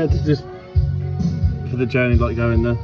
Yeah, just, just for the journey, like going there.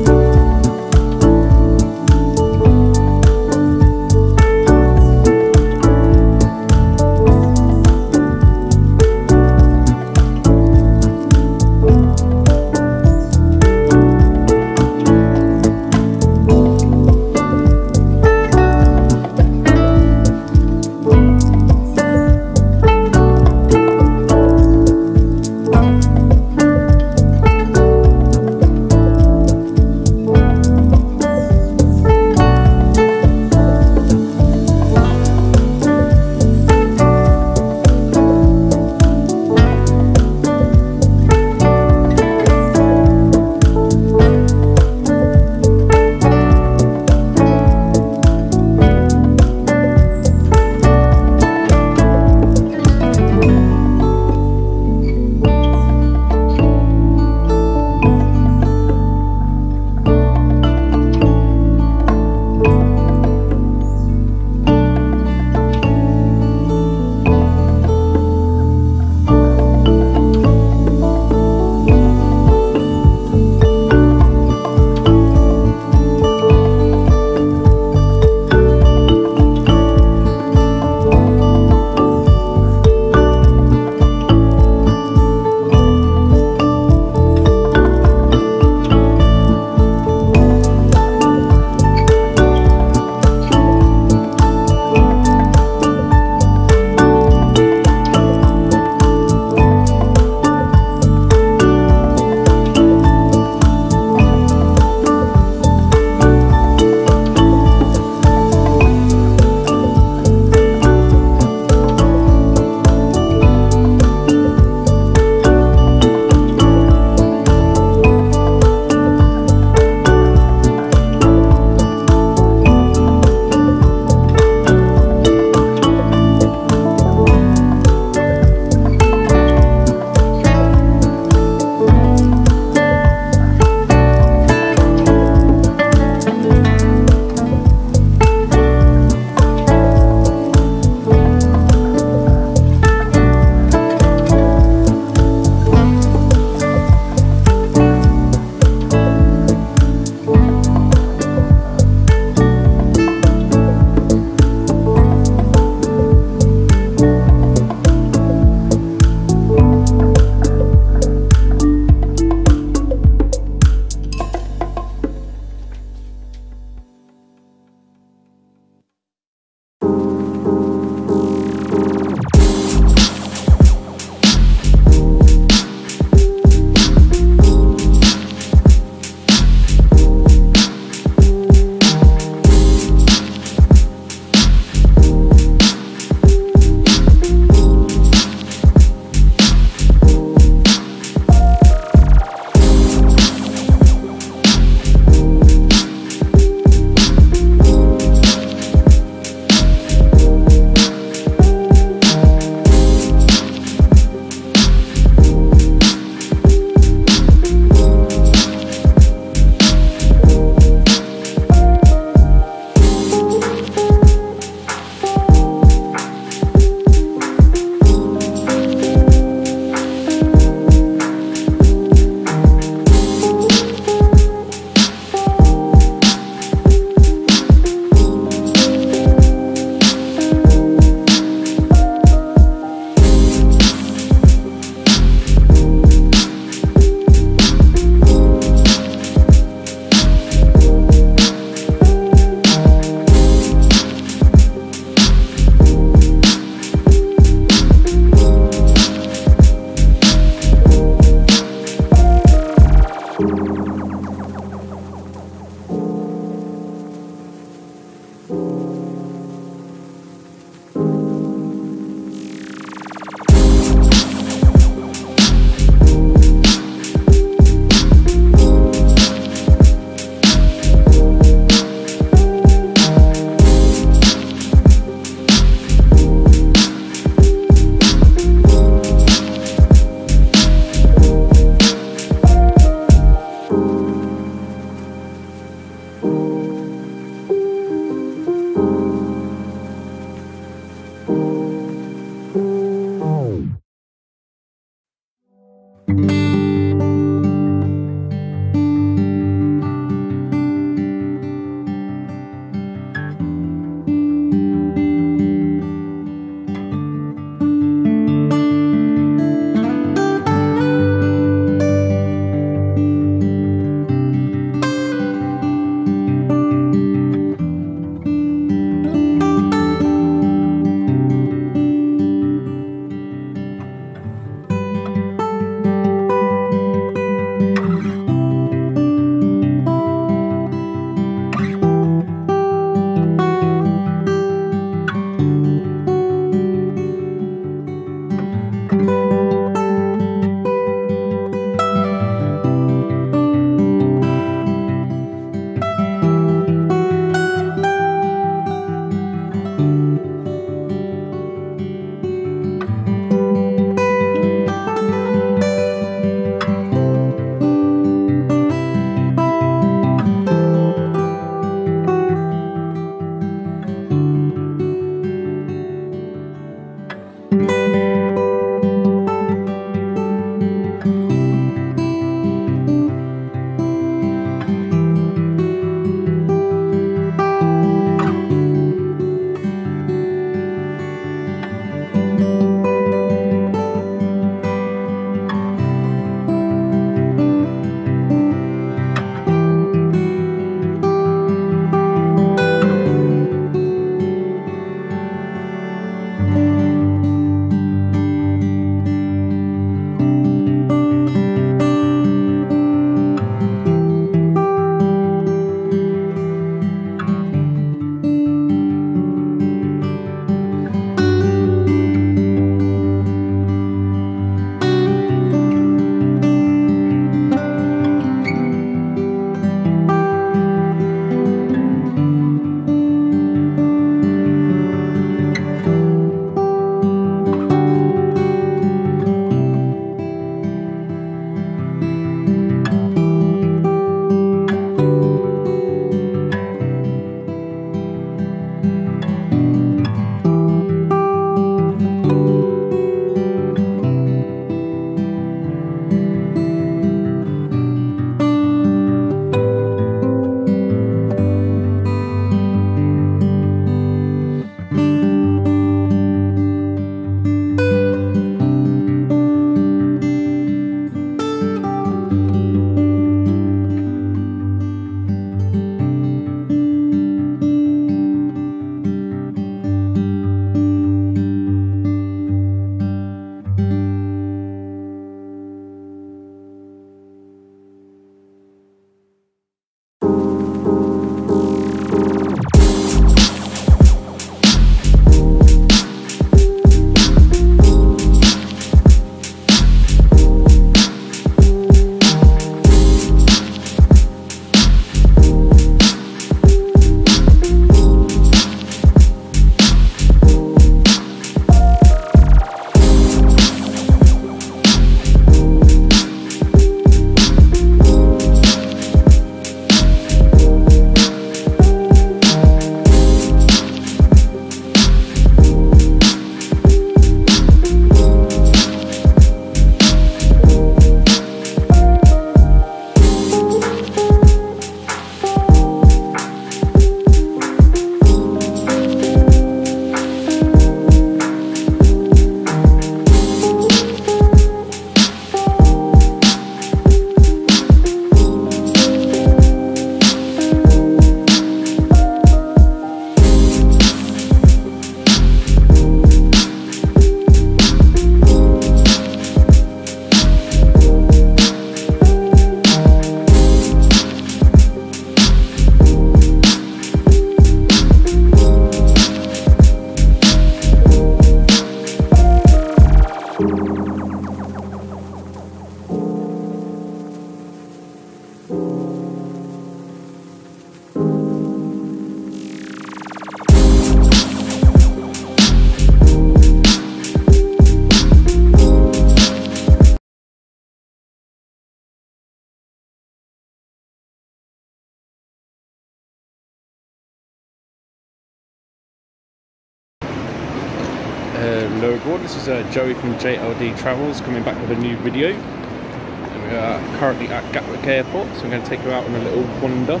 This is uh, Joey from JLD Travels coming back with a new video. We are currently at Gatwick Airport, so I'm going to take you out on a little wander.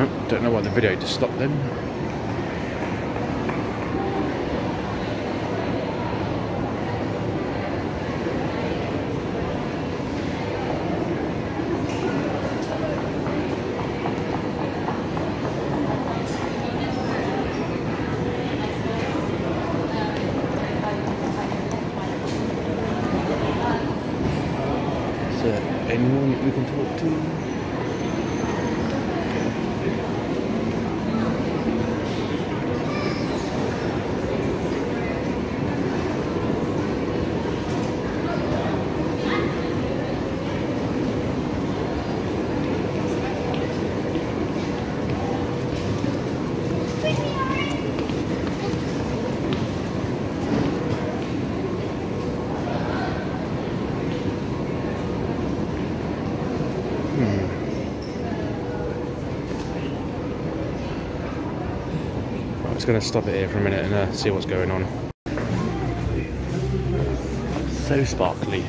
Oh, don't know why the video just stopped then. Is there anyone that we can talk to? I'm just going to stop it here for a minute and uh, see what's going on. So sparkly.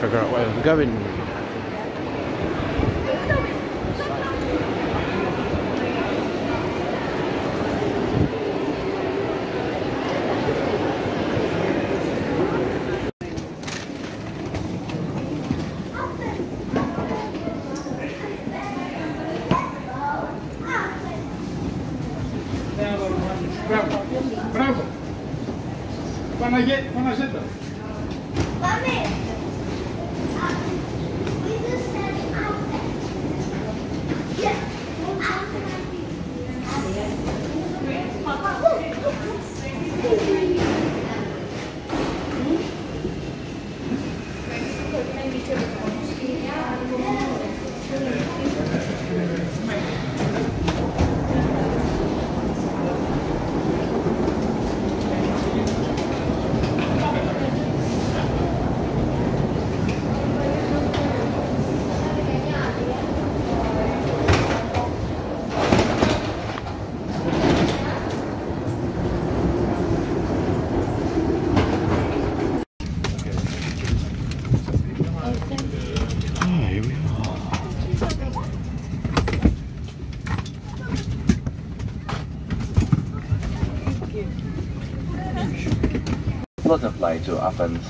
figure out where I'm going. To Athens.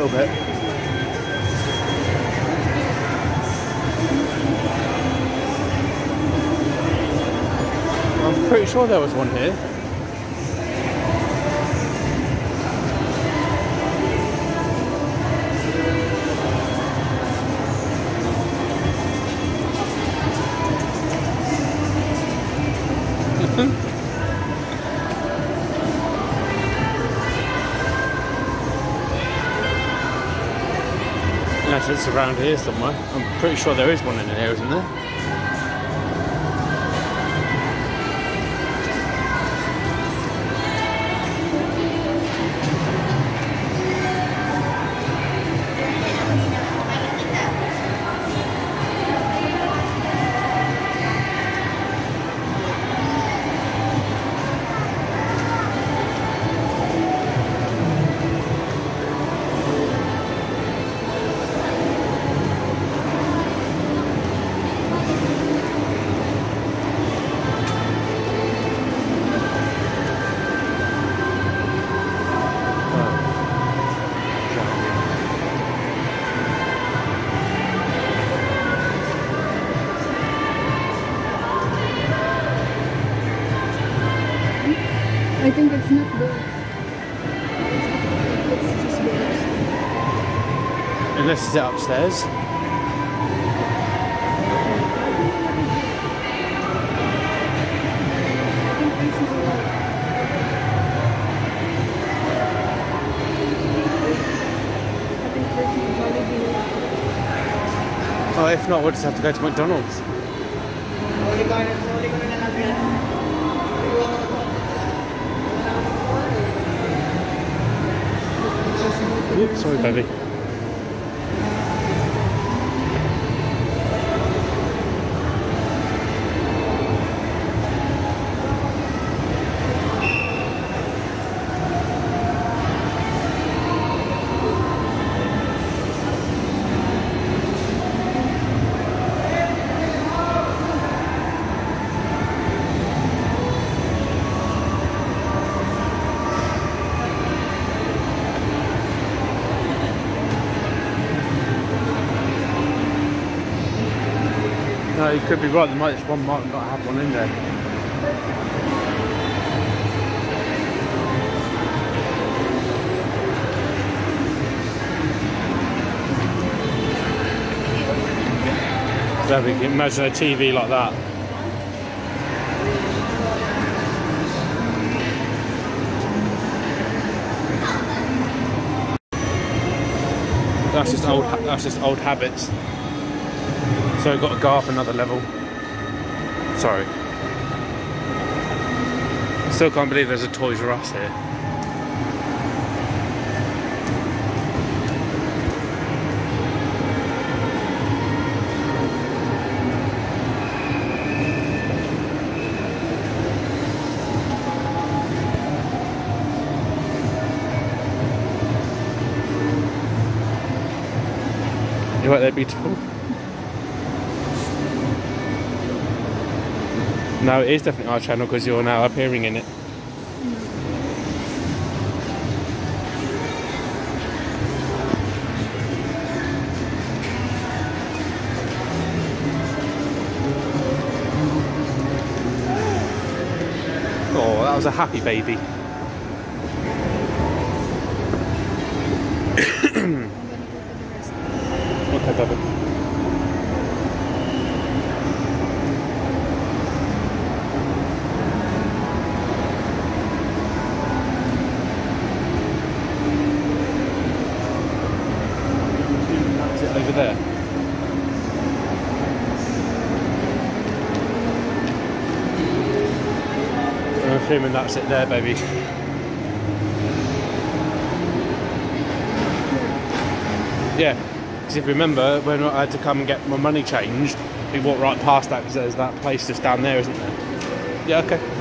Little bit. I'm pretty sure there was one here. Around here somewhere. I'm pretty sure there is one in here, isn't there? No Jollibee. Oh, if not, we'll just have to go to McDonald's. Oops, sorry, baby. No, you could be right. There might one might not have one in there. Imagine a TV like that. That's just old. That's just old habits. So we've got to go up another level. Sorry. Still can't believe there's a Toys R Us here. You like they're beautiful? No, it is definitely our channel because you're now appearing in it. Oh, that was a happy baby. I'm gonna go to the restaurant. Okay, baby. Is it over there? I'm assuming that's it there, baby. Yeah, because if you remember, when I had to come and get my money changed, we walked right past that because there's that place just down there, isn't there? Yeah, okay.